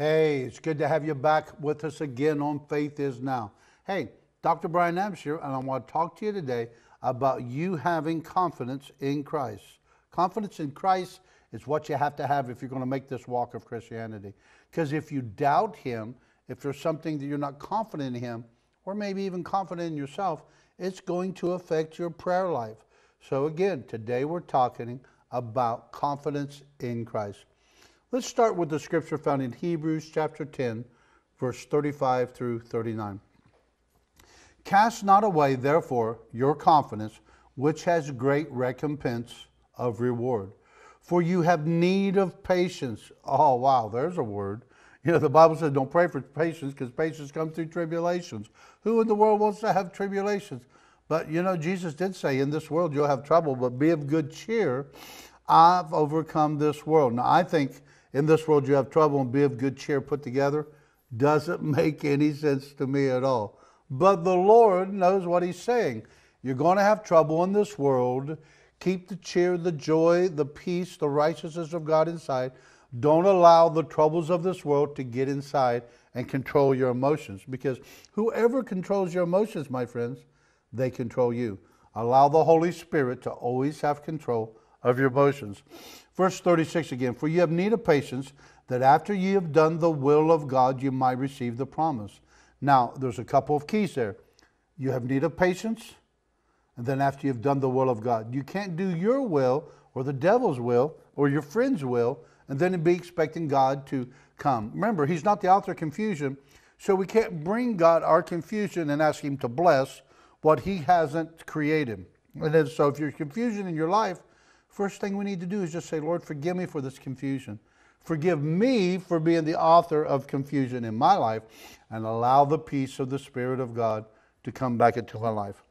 Hey, it's good to have you back with us again on Faith Is Now. Hey, Dr. Brian Adams here, and I want to talk to you today about you having confidence in Christ. Confidence in Christ is what you have to have if you're going to make this walk of Christianity. Because if you doubt Him, if there's something that you're not confident in Him, or maybe even confident in yourself, it's going to affect your prayer life. So, again, today we're talking about confidence in Christ. Let's start with the scripture found in Hebrews chapter 10, verse 35 through 39. Cast not away, therefore, your confidence, which has great recompense of reward. For you have need of patience. Oh, wow, there's a word. You know, the Bible says don't pray for patience because patience comes through tribulations. Who in the world wants to have tribulations? But, you know, Jesus did say, in this world you'll have trouble, but be of good cheer. I've overcome this world. Now, I think in this world you have trouble and be of good cheer put together doesn't make any sense to me at all. But the Lord knows what He's saying. You're going to have trouble in this world. Keep the cheer, the joy, the peace, the righteousness of God inside. Don't allow the troubles of this world to get inside and control your emotions because whoever controls your emotions, my friends, they control you. Allow the Holy Spirit to always have control of your emotions. Verse 36 again For you have need of patience, that after ye have done the will of God, you might receive the promise. Now, there's a couple of keys there. You have need of patience, and then after you've done the will of God. You can't do your will or the devil's will or your friend's will and then be expecting God to come. Remember, He's not the author of confusion, so we can't bring God our confusion and ask Him to bless what He hasn't created. And then, so if you're confusion in your life, first thing we need to do is just say, Lord, forgive me for this confusion. Forgive me for being the author of confusion in my life and allow the peace of the Spirit of God to come back into my life.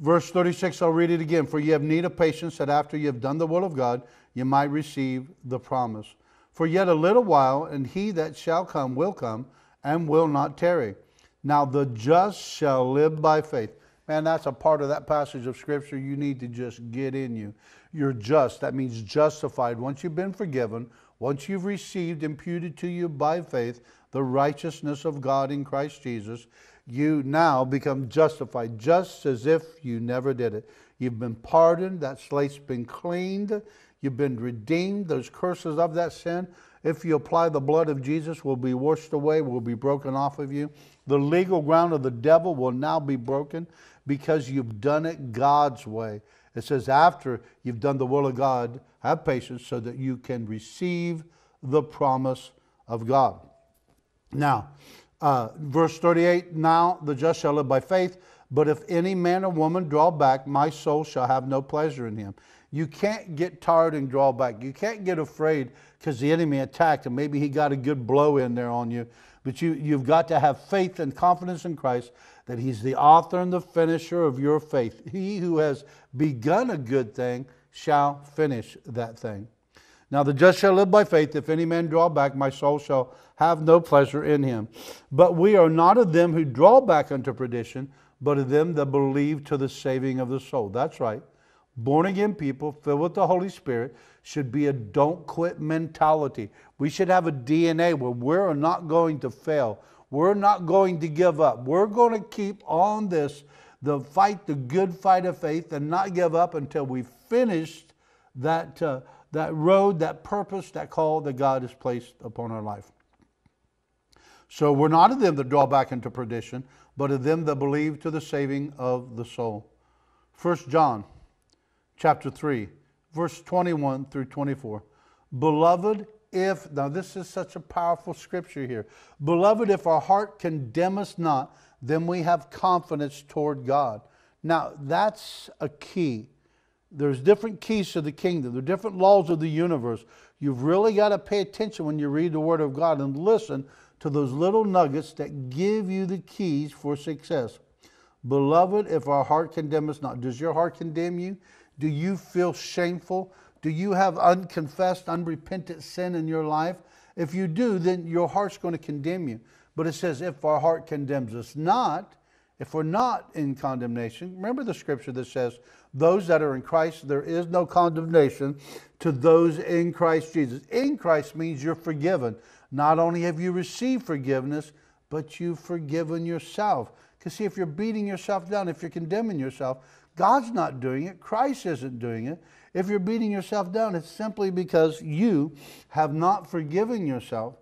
Verse 36, I'll read it again. For you have need of patience that after you have done the will of God, you might receive the promise. For yet a little while, and he that shall come will come and will not tarry. Now the just shall live by faith. Man, that's a part of that passage of Scripture you need to just get in you. You're just. That means justified. Once you've been forgiven, once you've received, imputed to you by faith, the righteousness of God in Christ Jesus, you now become justified, just as if you never did it. You've been pardoned, that slate's been cleaned, you've been redeemed, those curses of that sin. If you apply the blood of Jesus, will be washed away, will be broken off of you. The legal ground of the devil will now be broken because you've done it God's way. It says, after you've done the will of God, have patience so that you can receive the promise of God. Now, uh, verse 38 Now the just shall live by faith, but if any man or woman draw back, my soul shall have no pleasure in him. You can't get tired and draw back. You can't get afraid because the enemy attacked and maybe he got a good blow in there on you. But you, you've got to have faith and confidence in Christ that he's the author and the finisher of your faith. He who has begun a good thing shall finish that thing. Now the just shall live by faith. If any man draw back, my soul shall have no pleasure in him. But we are not of them who draw back unto perdition, but of them that believe to the saving of the soul. That's right. Born again people filled with the Holy Spirit should be a don't quit mentality. We should have a DNA where we're not going to fail. We're not going to give up. We're going to keep on this, the fight, the good fight of faith, and not give up until we've finished that, uh, that road, that purpose, that call that God has placed upon our life. So we're not of them that draw back into perdition, but of them that believe to the saving of the soul. 1 John chapter 3, verse 21 through 24. Beloved, if, now this is such a powerful scripture here. Beloved, if our heart condemn us not, then we have confidence toward God. Now, that's a key. There's different keys to the kingdom, there are different laws of the universe. You've really got to pay attention when you read the Word of God and listen to those little nuggets that give you the keys for success. Beloved, if our heart condemn us not, does your heart condemn you? Do you feel shameful? Do you have unconfessed, unrepentant sin in your life? If you do, then your heart's going to condemn you. But it says, if our heart condemns us not, if we're not in condemnation, remember the scripture that says, those that are in Christ, there is no condemnation to those in Christ Jesus. In Christ means you're forgiven. Not only have you received forgiveness, but you've forgiven yourself. Because, see, if you're beating yourself down, if you're condemning yourself, God's not doing it, Christ isn't doing it. If you're beating yourself down, it's simply because you have not forgiven yourself.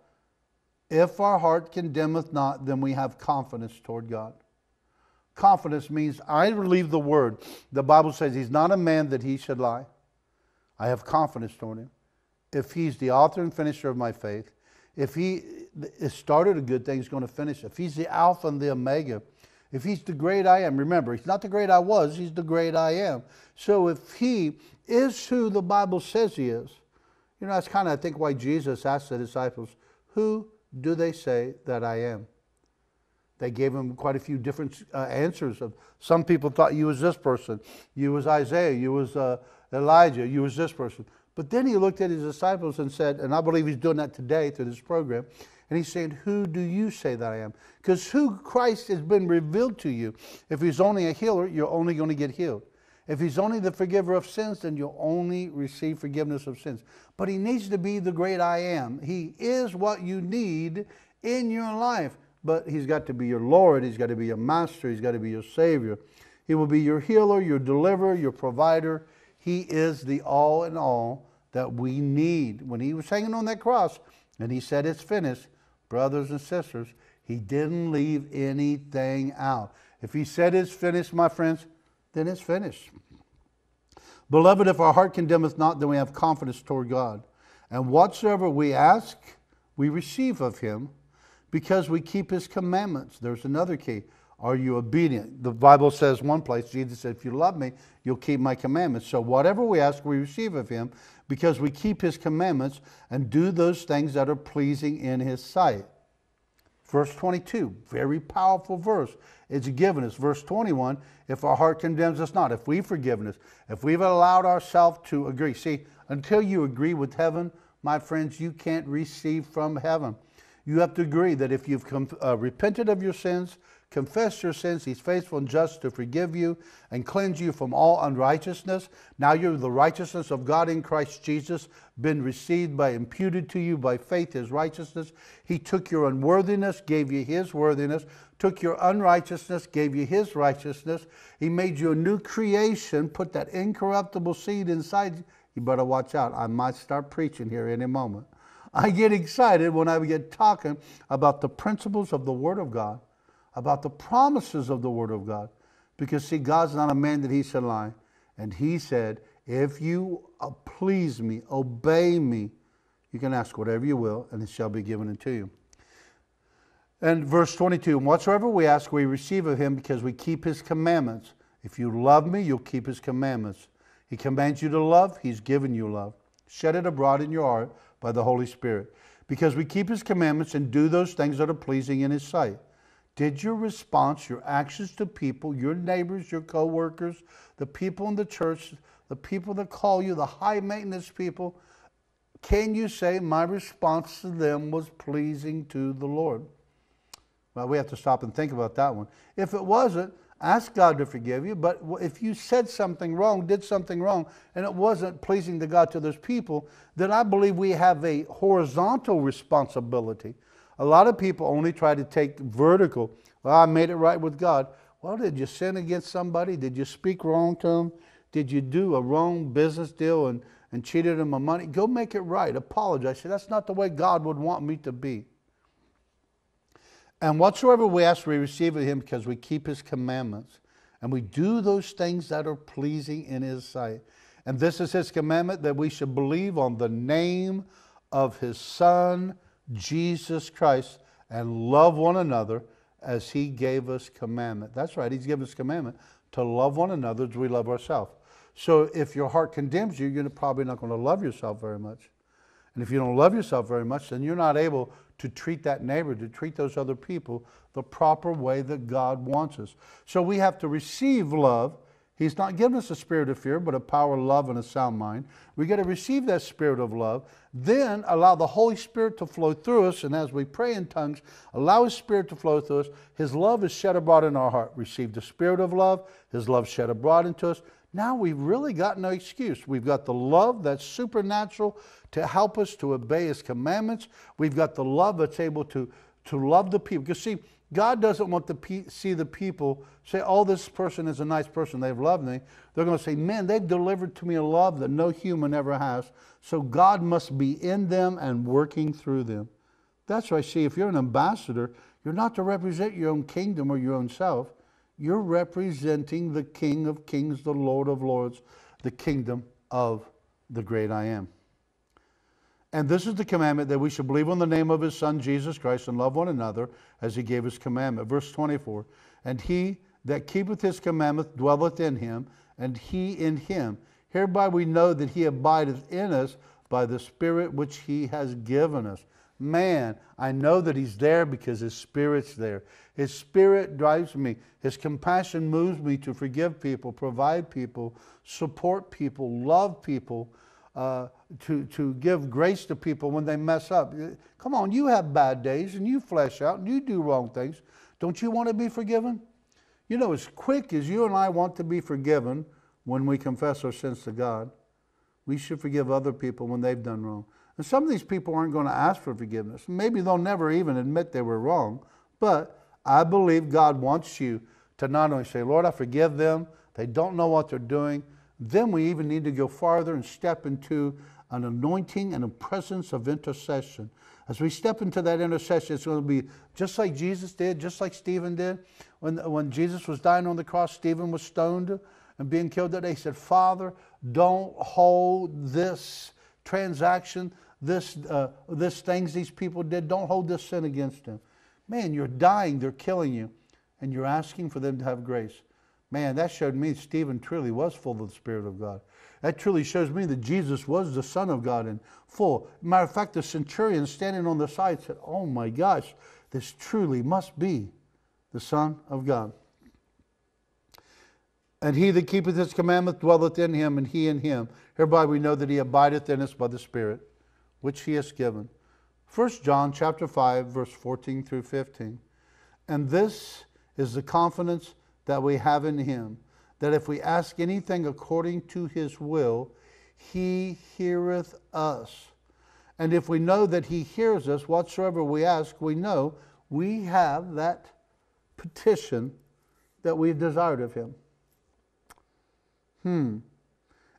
If our heart condemneth not, then we have confidence toward God. Confidence means I believe the word. The Bible says he's not a man that he should lie. I have confidence toward him. If he's the author and finisher of my faith, if he started a good thing, he's going to finish it. If he's the Alpha and the Omega, if he's the great I am, remember, he's not the great I was, he's the great I am. So if he is who the Bible says he is, you know, that's kind of, I think, why Jesus asked the disciples, Who do they say that I am? They gave him quite a few different uh, answers. Of some people thought you was this person, you was Isaiah, you was uh, Elijah, you was this person. But then he looked at his disciples and said, and I believe he's doing that today through this program, and he's saying, Who do you say that I am? Because who Christ has been revealed to you. If he's only a healer, you're only going to get healed. If he's only the forgiver of sins, then you'll only receive forgiveness of sins. But he needs to be the great I am. He is what you need in your life. But he's got to be your Lord, he's got to be your master, he's got to be your Savior. He will be your healer, your deliverer, your provider. He is the all in all that we need. When he was hanging on that cross and he said, It's finished, brothers and sisters, he didn't leave anything out. If he said it's finished, my friends, then it's finished. Beloved, if our heart condemneth not, then we have confidence toward God. And whatsoever we ask, we receive of him because we keep his commandments. There's another key. Are you obedient? The Bible says one place, Jesus said, If you love me, you'll keep my commandments. So whatever we ask, we receive of him because we keep his commandments and do those things that are pleasing in his sight. Verse 22, very powerful verse. It's given us. Verse 21, if our heart condemns us not, if we've forgiven us, if we've allowed ourselves to agree. See, until you agree with heaven, my friends, you can't receive from heaven. You have to agree that if you've uh, repented of your sins, confessed your sins, He's faithful and just to forgive you and cleanse you from all unrighteousness. Now you're the righteousness of God in Christ Jesus, been received by, imputed to you by faith, His righteousness. He took your unworthiness, gave you His worthiness, took your unrighteousness, gave you His righteousness. He made you a new creation, put that incorruptible seed inside. You. You better watch out. I might start preaching here any moment. I get excited when I get talking about the principles of the Word of God, about the promises of the Word of God. Because, see, God's not a man that he should lie. And he said, If you uh, please me, obey me, you can ask whatever you will, and it shall be given unto you. And verse 22 And whatsoever we ask, we receive of him because we keep his commandments. If you love me, you'll keep his commandments. He commands you to love, he's given you love. Shed it abroad in your heart by the Holy Spirit. Because we keep His commandments and do those things that are pleasing in His sight. Did your response, your actions to people, your neighbors, your coworkers, the people in the church, the people that call you, the high maintenance people, can you say my response to them was pleasing to the Lord? Well, we have to stop and think about that one. If it wasn't, ask God to forgive you. But if you said something wrong, did something wrong, and it wasn't pleasing to God to those people, then I believe we have a horizontal responsibility. A lot of people only try to take vertical. Well, I made it right with God. Well, did you sin against somebody? Did you speak wrong to them? Did you do a wrong business deal and, and cheated them of money? Go make it right. Apologize. Say, that's not the way God would want me to be. And whatsoever we ask, we receive of him because we keep his commandments. And we do those things that are pleasing in his sight. And this is his commandment that we should believe on the name of his Son, Jesus Christ, and love one another as he gave us commandment. That's right, he's given us commandment to love one another as we love ourselves. So if your heart condemns you, you're probably not going to love yourself very much. And if you don't love yourself very much, then you're not able to treat that neighbor, to treat those other people the proper way that God wants us. So we have to receive love. He's not given us a spirit of fear, but a power, of love, and a sound mind. We got to receive that spirit of love, then allow the Holy Spirit to flow through us. And as we pray in tongues, allow His Spirit to flow through us. His love is shed abroad in our heart. Receive the spirit of love, His love shed abroad into us. now we've really got no excuse. We've got the love that's supernatural to help us to obey His commandments. We've got the love that's able to, to love the people. Because, see, God doesn't want to pe- see the people say, oh, this person is a nice person. They've loved me. They're going to say, man, they've delivered to me a love that no human ever has. So God must be in them and working through them. That's why I see if you're an ambassador, you're not to represent your own kingdom or your own self. You're representing the King of Kings, the Lord of Lords, the kingdom of the great I am. And this is the commandment that we should believe on the name of his Son, Jesus Christ, and love one another as he gave his commandment. Verse 24 And he that keepeth his commandment dwelleth in him, and he in him. Hereby we know that he abideth in us by the Spirit which he has given us. Man, I know that he's there because his Spirit's there. His Spirit drives me. His compassion moves me to forgive people, provide people, support people, love people uh, to, to give grace to people when they mess up. Come on, you have bad days and you flesh out and you do wrong things. Don't you want to be forgiven? You know, as quick as you and I want to be forgiven when we confess our sins to God, we should forgive other people when they've done wrong. And some of these people aren't going to ask for forgiveness. Maybe they'll never even admit they were wrong. But I believe God wants you to not only say, Lord, I forgive them, they don't know what they're doing then we even need to go farther and step into an anointing and a presence of intercession. As we step into that intercession, it's going to be just like Jesus did, just like Stephen did. When, when Jesus was dying on the cross, Stephen was stoned and being killed that day. He said, Father, don't hold this transaction, this, uh, this things these people did, don't hold this sin against them. Man, you're dying, they're killing you, and you're asking for them to have grace. Man, that showed me Stephen truly was full of the Spirit of God. That truly shows me that Jesus was the Son of God and full. Matter of fact, the centurion standing on the side said, Oh my gosh, this truly must be the Son of God. And he that keepeth his commandments dwelleth in him, and he in him. Hereby we know that he abideth in us by the Spirit, which he has given. 1 John chapter 5, verse 14 through 15. And this is the confidence that we have in him, that if we ask anything according to his will, he heareth us. And if we know that he hears us, whatsoever we ask, we know we have that petition that we desired of him. Hmm.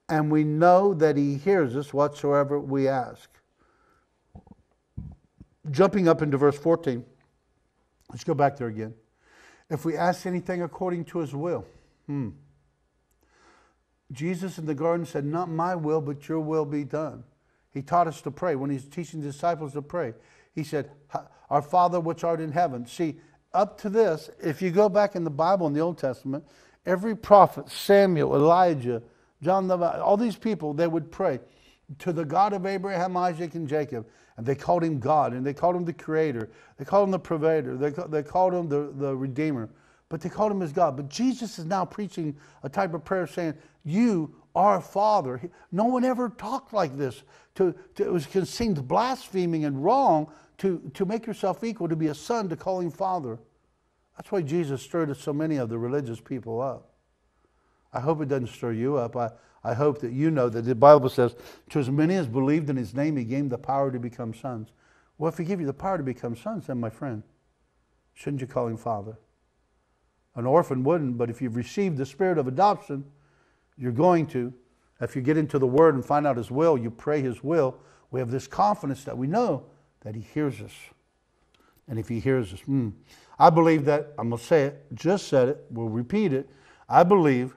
And we know that he hears us whatsoever we ask. Jumping up into verse 14. Let's go back there again. If we ask anything according to his will. Hmm. Jesus in the garden said, Not my will, but your will be done. He taught us to pray when he's teaching disciples to pray. He said, Our Father which art in heaven. See, up to this, if you go back in the Bible in the Old Testament, every prophet, Samuel, Elijah, John the all these people, they would pray to the God of Abraham, Isaac, and Jacob. And they called him God, and they called him the Creator. They called him the Provider. They, they called him the, the Redeemer. But they called him as God. But Jesus is now preaching a type of prayer saying, You are Father. No one ever talked like this. To, to, it was seemed blaspheming and wrong to, to make yourself equal, to be a son, to call him Father. That's why Jesus stirred so many of the religious people up. I hope it doesn't stir you up. I, I hope that you know that the Bible says, to as many as believed in his name, he gave the power to become sons. Well, if he gave you the power to become sons, then, my friend, shouldn't you call him father? An orphan wouldn't, but if you've received the spirit of adoption, you're going to. If you get into the Word and find out His will, you pray His will. We have this confidence that we know that He hears us. And if He hears us, mm, I believe that, I'm going to say it, just said it, we'll repeat it. I believe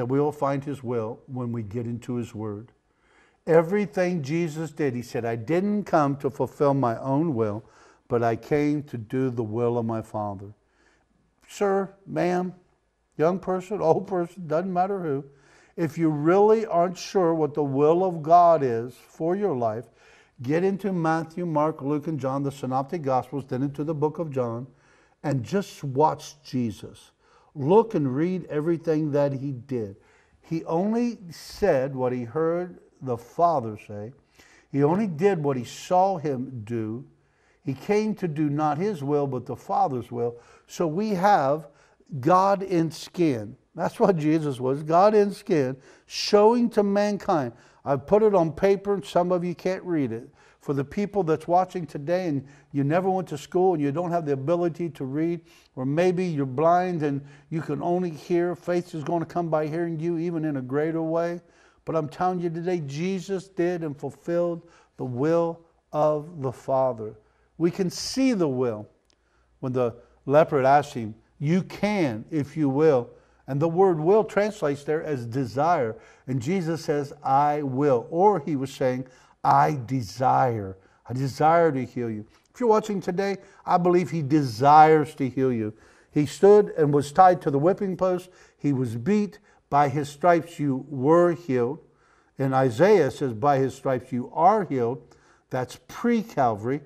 that we will find His will when we get into His Word. Everything Jesus did, He said, I didn't come to fulfill my own will, but I came to do the will of my Father. Sir, ma'am, young person, old person, doesn't matter who, if you really aren't sure what the will of God is for your life, get into Matthew, Mark, Luke, and John, the Synoptic Gospels, then into the book of John, and just watch Jesus. Look and read everything that he did. He only said what he heard the Father say. He only did what he saw him do. He came to do not his will, but the Father's will. So we have God in skin. That's what Jesus was God in skin, showing to mankind. I've put it on paper, and some of you can't read it. For the people that's watching today and you never went to school and you don't have the ability to read, or maybe you're blind and you can only hear, faith is going to come by hearing you, even in a greater way. But I'm telling you today, Jesus did and fulfilled the will of the Father. We can see the will. When the leper asked him, You can, if you will. And the word will translates there as desire. And Jesus says, I will. Or he was saying, I desire. I desire to heal you. If you're watching today, I believe he desires to heal you. He stood and was tied to the whipping post. He was beat. By his stripes you were healed. And Isaiah says, By his stripes you are healed. That's pre Calvary.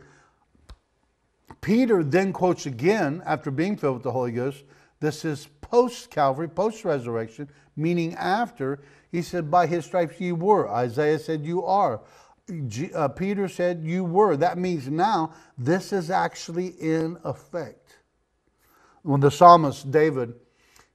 Peter then quotes again after being filled with the Holy Ghost. This is post Calvary, post resurrection, meaning after. He said, By his stripes you were. Isaiah said, You are. Uh, Peter said, You were. That means now this is actually in effect. When the psalmist David,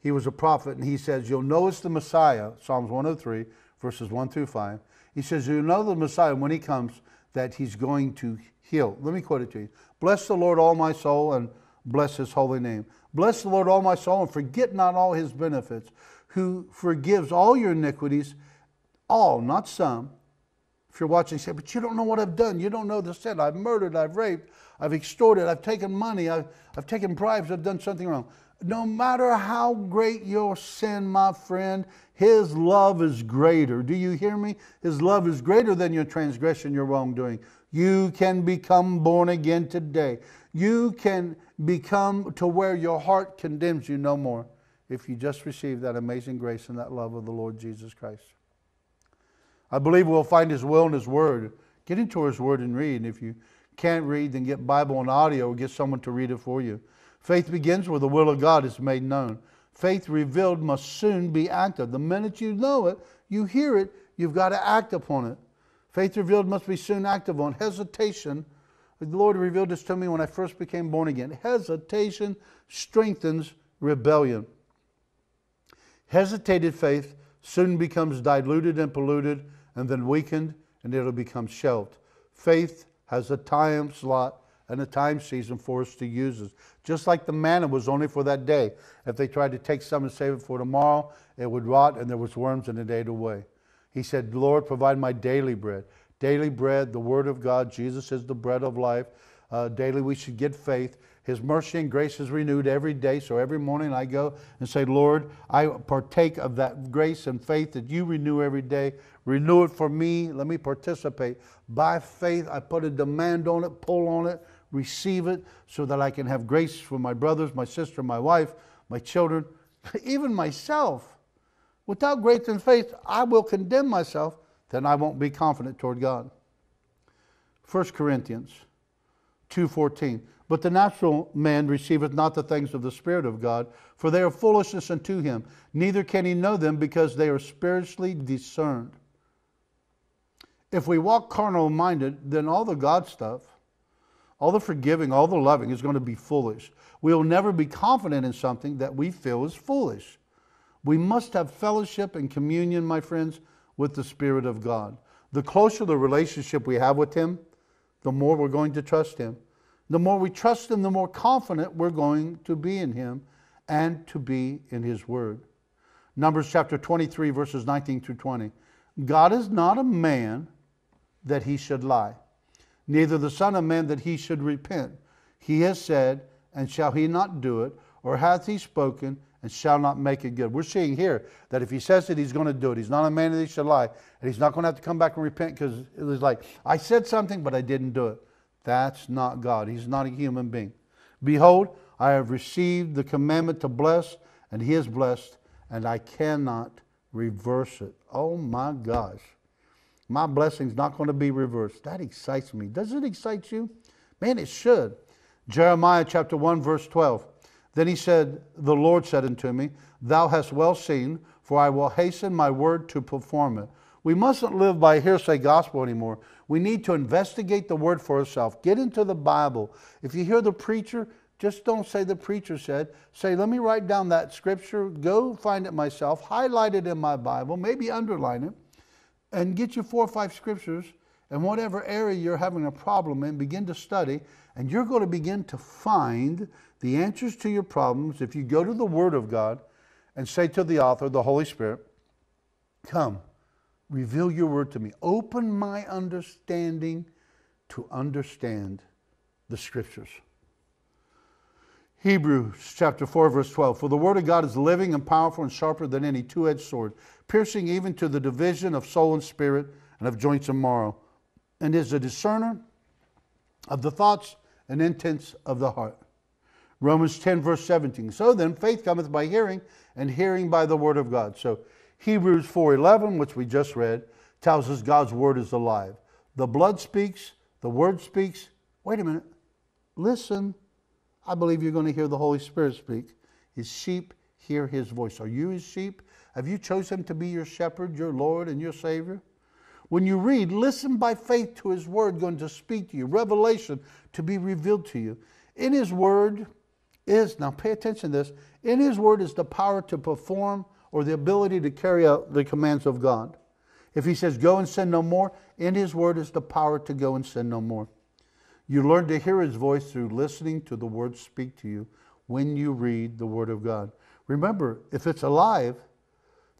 he was a prophet, and he says, You'll know it's the Messiah, Psalms 103, verses 1 through 5. He says, You'll know the Messiah when he comes that he's going to heal. Let me quote it to you. Bless the Lord, all my soul, and bless his holy name. Bless the Lord, all my soul, and forget not all his benefits, who forgives all your iniquities, all, not some. If you're watching, say, but you don't know what I've done. You don't know the sin. I've murdered, I've raped, I've extorted, I've taken money, I've, I've taken bribes, I've done something wrong. No matter how great your sin, my friend, his love is greater. Do you hear me? His love is greater than your transgression, your wrongdoing. You can become born again today. You can become to where your heart condemns you no more if you just receive that amazing grace and that love of the Lord Jesus Christ. I believe we'll find His will in His Word. Get into His Word and read. And if you can't read, then get Bible and audio or get someone to read it for you. Faith begins where the will of God is made known. Faith revealed must soon be active. The minute you know it, you hear it, you've got to act upon it. Faith revealed must be soon active on. Hesitation, the Lord revealed this to me when I first became born again. Hesitation strengthens rebellion. Hesitated faith soon becomes diluted and polluted and then weakened, and it'll become shelved. Faith has a time slot and a time season for us to use it. Just like the manna was only for that day. If they tried to take some and save it for tomorrow, it would rot and there was worms and it ate away. He said, Lord, provide my daily bread. Daily bread, the Word of God. Jesus is the bread of life. Uh, daily we should get faith. His mercy and grace is renewed every day. So every morning I go and say, Lord, I partake of that grace and faith that you renew every day. Renew it for me. Let me participate. By faith, I put a demand on it, pull on it, receive it, so that I can have grace for my brothers, my sister, my wife, my children, even myself. Without grace and faith, I will condemn myself, then I won't be confident toward God. 1 Corinthians 2:14 But the natural man receiveth not the things of the spirit of God for they are foolishness unto him. Neither can he know them because they are spiritually discerned. If we walk carnal minded then all the God stuff all the forgiving all the loving is going to be foolish. We'll never be confident in something that we feel is foolish. We must have fellowship and communion, my friends, with the Spirit of God. The closer the relationship we have with Him, the more we're going to trust Him. The more we trust Him, the more confident we're going to be in Him and to be in His Word. Numbers chapter 23, verses 19 through 20. God is not a man that he should lie, neither the Son of Man that he should repent. He has said, and shall he not do it? Or hath he spoken, and shall not make it good. We're seeing here that if he says it, he's going to do it. He's not a man that he should lie. And he's not going to have to come back and repent because it was like, I said something, but I didn't do it. That's not God. He's not a human being. Behold, I have received the commandment to bless, and he is blessed, and I cannot reverse it. Oh my gosh. My blessing's not going to be reversed. That excites me. Does it excite you? Man, it should. Jeremiah chapter 1, verse 12. Then he said, The Lord said unto me, Thou hast well seen, for I will hasten my word to perform it. We mustn't live by hearsay gospel anymore. We need to investigate the word for ourselves. Get into the Bible. If you hear the preacher, Just don't say the preacher said. Say, let me write down that scripture, go find it myself, highlight it in my Bible, maybe underline it, and get you four or five scriptures in whatever area you're having a problem in, begin to study, and you're going to begin to find the answers to your problems if you go to the Word of God and say to the author, the Holy Spirit, Come, reveal your word to me. Open my understanding to understand the scriptures. Hebrews chapter 4, verse 12. For the word of God is living and powerful and sharper than any two edged sword, piercing even to the division of soul and spirit and of joints and marrow, and is a discerner of the thoughts and intents of the heart. Romans 10, verse 17. So then, faith cometh by hearing, and hearing by the word of God. So Hebrews 4:11, which we just read, tells us God's word is alive. The blood speaks, the word speaks. Wait a minute. Listen. I believe you're going to hear the Holy Spirit speak. His sheep hear his voice. Are you his sheep? Have you chosen him to be your shepherd, your Lord, and your Savior? When you read, listen by faith to his word going to speak to you, revelation to be revealed to you. In his word is, now pay attention to this, in his word is the power to perform or the ability to carry out the commands of God. If he says, Go and sin no more, in his word is the power to go and sin no more. You learn to hear his voice through listening to the word speak to you when you read the word of God. Remember, if it's alive,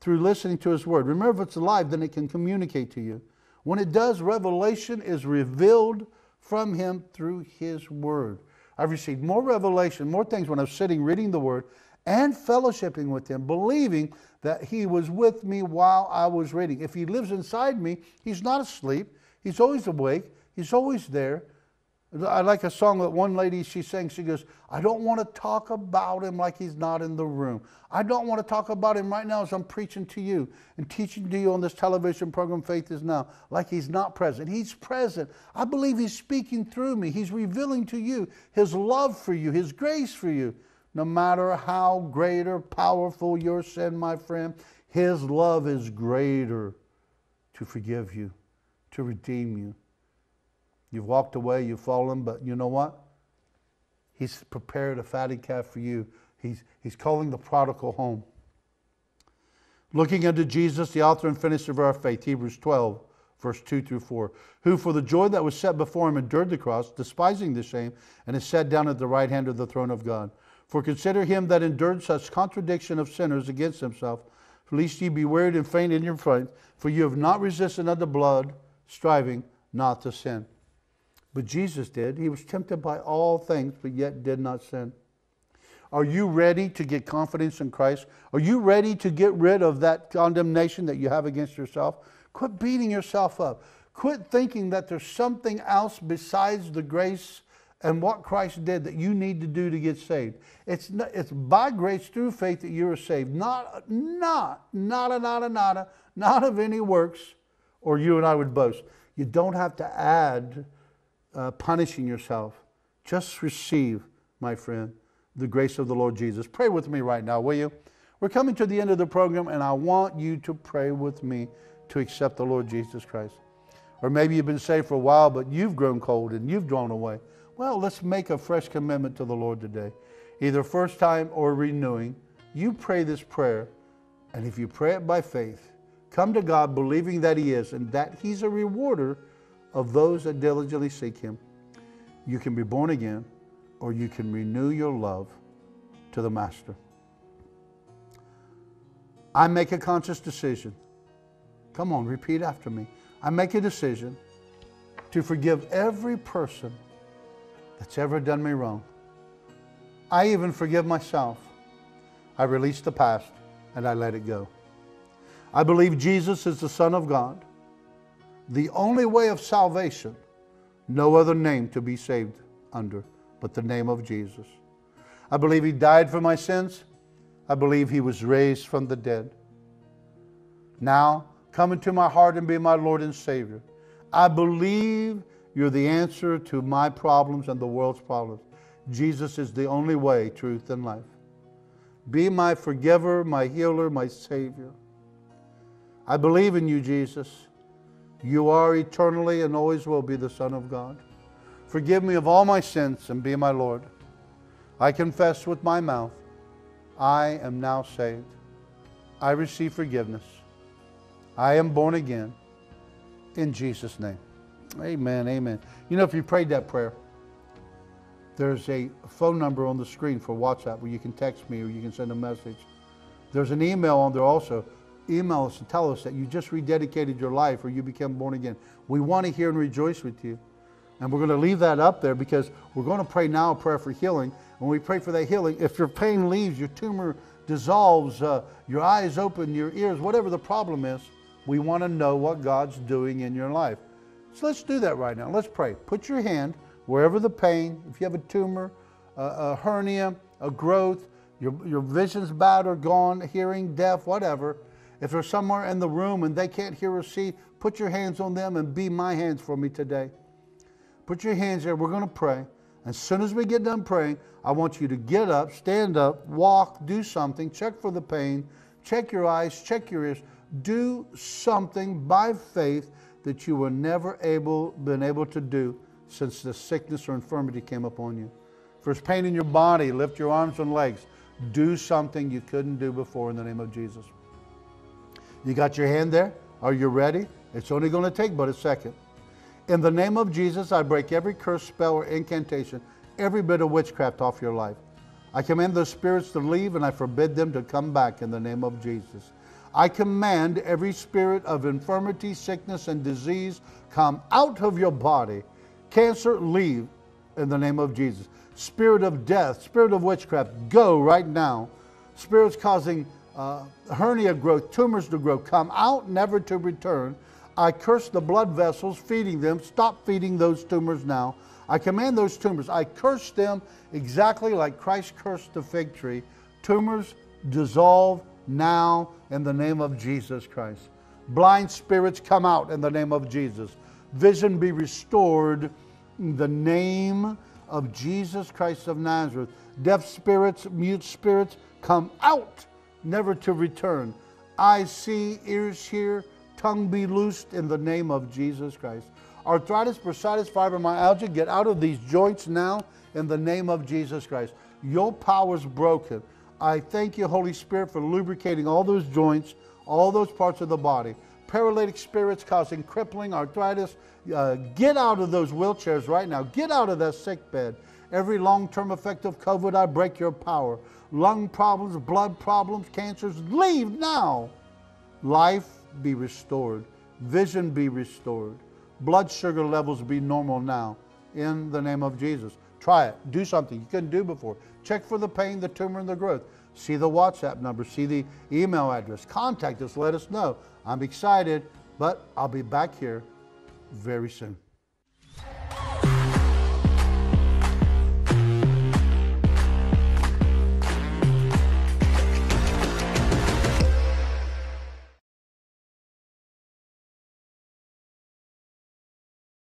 through listening to his word. Remember, if it's alive, then it can communicate to you. When it does, revelation is revealed from him through his word. I've received more revelation, more things when I'm sitting reading the word and fellowshipping with him, believing that he was with me while I was reading. If he lives inside me, he's not asleep. He's always awake. He's always there. I like a song that one lady she sang. She goes, "I don't want to talk about him like he's not in the room. I don't want to talk about him right now as I'm preaching to you and teaching to you on this television program, Faith is Now, like he's not present. He's present. I believe he's speaking through me. He's revealing to you his love for you, his grace for you. No matter how great or powerful your sin, my friend, His love is greater to forgive you, to redeem you. You've walked away, you've fallen, but you know what? He's prepared a fatty calf for you. He's, he's calling the prodigal home. Looking unto Jesus, the author and finisher of our faith, Hebrews 12, verse 2 through 4, who for the joy that was set before him endured the cross, despising the shame, and is set down at the right hand of the throne of God. For consider him that endured such contradiction of sinners against himself, lest ye be wearied and faint in your faith, for you have not resisted unto blood, striving not to sin. But Jesus did. He was tempted by all things, but yet did not sin. Are you ready to get confidence in Christ? Are you ready to get rid of that condemnation that you have against yourself? Quit beating yourself up. Quit thinking that there's something else besides the grace and what Christ did that you need to do to get saved. It's, not, it's by grace through faith that you are saved. Not, not, nada, nada, nada, not of any works, or you and I would boast. You don't have to add uh, punishing yourself. Just receive, my friend, the grace of the Lord Jesus. Pray with me right now, will you? We're coming to the end of the program, and I want you to pray with me to accept the Lord Jesus Christ. Or maybe you've been saved for a while, but you've grown cold and you've drawn away. Well, let's make a fresh commitment to the Lord today, either first time or renewing. You pray this prayer, and if you pray it by faith, come to God believing that He is and that He's a rewarder of those that diligently seek Him. You can be born again, or you can renew your love to the Master. I make a conscious decision. Come on, repeat after me. I make a decision to forgive every person that's ever done me wrong. I even forgive myself. I release the past and I let it go. I believe Jesus is the Son of God, the only way of salvation, no other name to be saved under but the name of Jesus. I believe He died for my sins. I believe He was raised from the dead. Now, come into my heart and be my Lord and Savior. I believe you're the answer to my problems and the world's problems. Jesus is the only way, truth, and life. Be my forgiver, my healer, my Savior. I believe in you, Jesus. You are eternally and always will be the Son of God. Forgive me of all my sins and be my Lord. I confess with my mouth, I am now saved. I receive forgiveness. I am born again. In Jesus' name. Amen. Amen. You know, if you prayed that prayer, there's a phone number on the screen for WhatsApp where you can text me or you can send a message. There's an email on there also. Email us and tell us that you just rededicated your life or you became born again. We want to hear and rejoice with you. And we're going to leave that up there because we're going to pray now a prayer for healing. When we pray for that healing, if your pain leaves, your tumor dissolves, uh, your eyes open, your ears, whatever the problem is, we want to know what God's doing in your life. So let's do that right now. Let's pray. Put your hand wherever the pain, if you have a tumor, a, a hernia, a growth, your, your vision's bad or gone, hearing, deaf, whatever. If they're somewhere in the room and they can't hear or see, put your hands on them and be my hands for me today. Put your hands there. We're going to pray. As soon as we get done praying, I want you to get up, stand up, walk, do something, check for the pain, check your eyes, check your ears. Do something by faith that you were never able been able to do since the sickness or infirmity came upon you. If there's pain in your body, lift your arms and legs. Do something you couldn't do before in the name of Jesus. You got your hand there? Are you ready? It's only going to take but a second. In the name of Jesus, I break every curse, spell, or incantation, every bit of witchcraft off your life. I command those spirits to leave and I forbid them to come back in the name of Jesus. I command every spirit of infirmity, sickness, and disease come out of your body. Cancer, leave in the name of Jesus. Spirit of death, spirit of witchcraft, go right now. Spirits causing uh, hernia growth, tumors to grow, come out, never to return. I curse the blood vessels feeding them. Stop feeding those tumors now. I command those tumors. I curse them exactly like Christ cursed the fig tree. Tumors dissolve now in the name of Jesus Christ. Blind spirits come out in the name of Jesus. Vision be restored in the name of Jesus Christ of Nazareth. Deaf spirits, mute spirits come out, never to return. Eyes see, ears hear, tongue be loosed in the name of Jesus Christ. Arthritis, bursitis, fibromyalgia, get out of these joints now in the name of Jesus Christ. Your power is broken. I thank you, Holy Spirit, for lubricating all those joints, all those parts of the body. Paralytic spirits causing crippling, arthritis, uh, get out of those wheelchairs right now. Get out of that sick bed. Every long term effect of COVID, I break your power. Lung problems, blood problems, cancers, leave now. Life be restored, vision be restored, blood sugar levels be normal now in the name of Jesus. Try it. Do something you couldn't do before. Check for the pain, the tumor, and the growth. See the WhatsApp number, see the email address. Contact us, let us know. I'm excited, but I'll be back here very soon.